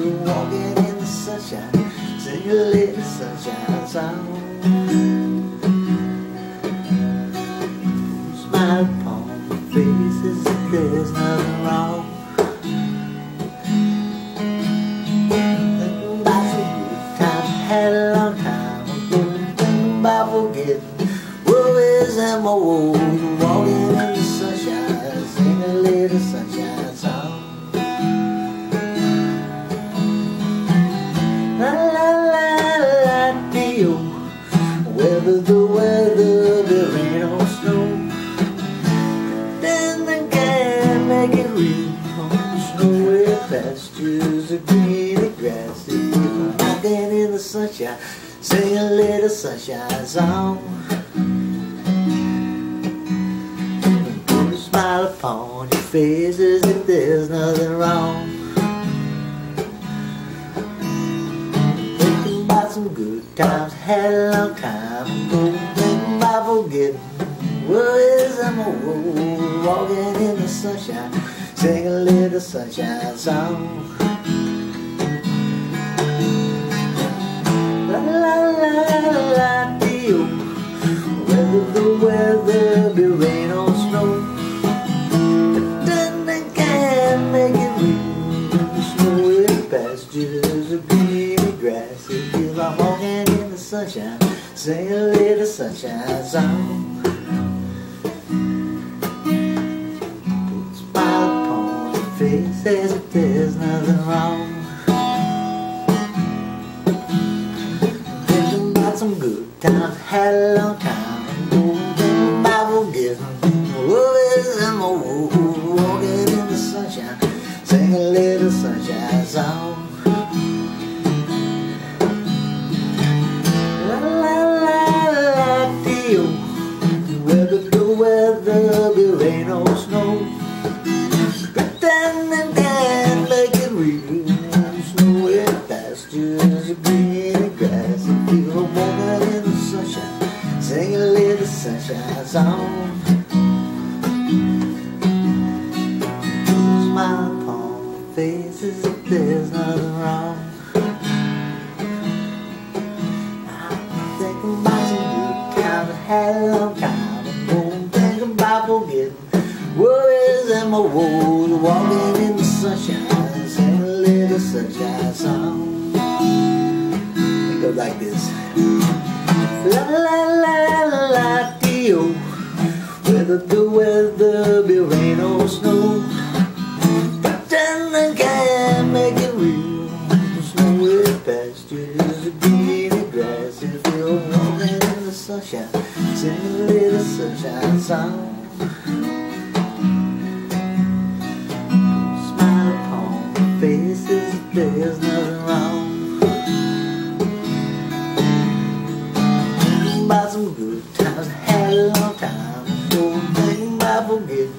Walking in the sunshine, sing a little sunshine song. Smile upon the faces there's nothing wrong. Thinking about good times had a long time. Thinking about forgetting worries and my woes. Walking of green and grassy Walking in the sunshine Sing a little sunshine song Put a smile upon your faces if there's nothing wrong Thinking about some good times had a long time ago. Thinking about forgetting worries and my. Walking in the sunshine, sing a little sunshine song. Snowy pastures of green and grassy fields. I'm walking in the sunshine, sing a little sunshine song. Put a smile upon your face as if there's nothing wrong. Thinking about some good times had a long time song. La la la la dee Whether the weather be rain or snow, pretend and can make it real. Snowy pastures, green and grassy fields. I'm walking in the sunshine, sing a little sunshine song. Faces if there's nothing wrong. I'm thinking about some good times I had a long time ago. I'm thinking about forgetting worries and my woes. Walking in the sunshine, sing a little sunshine song. It goes like this. I can make it real. Snowy pastures, green and grassy field. Walking in the sunshine, sing a little sunshine song. Smile upon the faces there's nothing wrong. About some good times had a long time ago. Thinking about forgetting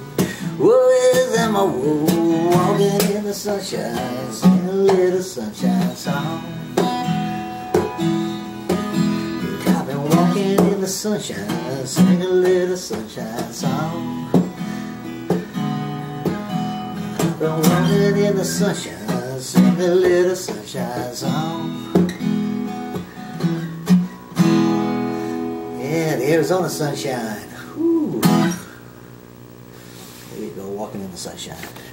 worries and my woes. The sunshine, sing a little sunshine song. I've been walking in the sunshine, sing a little sunshine song. I've been walking in the sunshine, sing a little sunshine song. Yeah, the Arizona sunshine. Whew. There you go, walking in the sunshine.